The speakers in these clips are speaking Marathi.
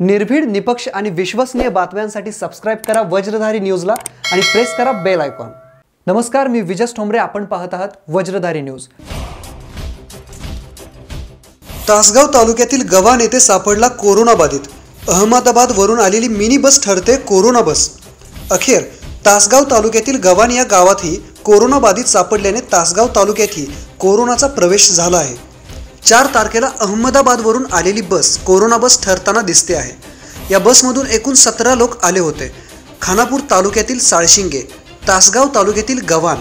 निर्भीड निपक्ष आणि विश्वसनीय बातम्यांसाठी सबस्क्राईब करा वज्रधारी न्यूजला आणि प्रेस करा बेल आयकॉन नमस्कार मी विजस ठोंबरे. आपण पाहत आहात वज्रधारी न्यूज. तासगाव तालुक्यातील गव्हाण येथे सापडला कोरोना बाधित. अहमदाबाद वरून आलेली मिनी बस ठरते कोरोना बस. अखेर तासगाव तालुक्यातील गव्हाण या गावातही कोरोनाबाधित सापडल्याने तासगाव तालुक्यातही कोरोनाचा प्रवेश झाला आहे. चार तारखेला अहमदाबादवरून आलेली बस कोरोना बस ठरताना दिसते आहे. या बसमधून एकूण सतरा लोक आले होते. खानापूर तालुक्यातील साळशिंगे तासगाव तालुक्यातील गव्हाण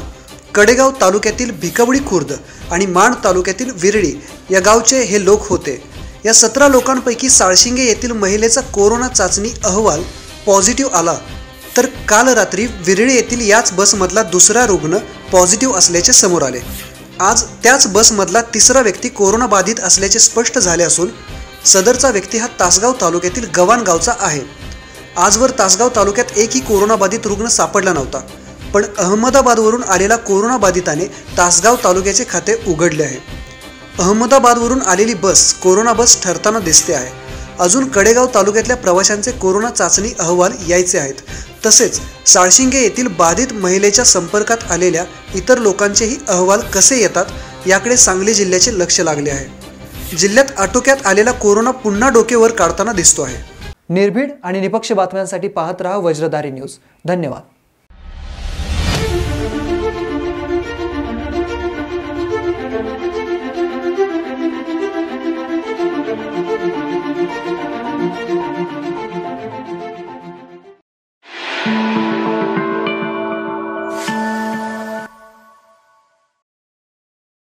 कडेगाव तालुक्यातील भिकवडी खुर्द आणि माण तालुक्यातील विरळी या गावचे हे लोक होते. या सतरा लोकांपैकी साळशिंगे येथील महिलेचा कोरोना चाचणी अहवाल पॉझिटिव्ह आला तर काल रात्री विरळी येथील याच बसमधला दुसरा रुग्ण पॉझिटिव्ह असल्याचे समोर आले. आज त्याच बसमधला तिसरा व्यक्ती कोरोनाबाधित असल्याचे स्पष्ट झाले असून सदरचा व्यक्ती हा तासगाव तालुक्यातील गव्हाण गावचा आहे. आजवर तासगाव तालुक्यात एकही कोरोनाबाधित रुग्ण सापडला नव्हता पण अहमदाबादवरून आलेला कोरोनाबाधिताने तासगाव तालुक्याचे खाते उघडले आहे. अहमदाबादवरून आलेली बस कोरोना बस ठरताना दिसते आहे. अजून कडेगाव तालुक्यातल्या प्रवाशांचे कोरोना चाचणी अहवाल यायचे आहेत. तसेच साळशिंगे येथील बाधित महिलेच्या संपर्कात आलेल्या इतर लोकांचेही अहवाल कसे येतात याकडे सांगली जिल्ह्याचे लक्ष लागले आहे. जिल्ह्यात आटोक्यात आलेला कोरोना पुन्हा डोकेवर काढताना दिसतो आहे. निर्भीड आणि निपक्ष बातम्यांसाठी पाहत रहा वज्रधारी न्यूज. धन्यवाद.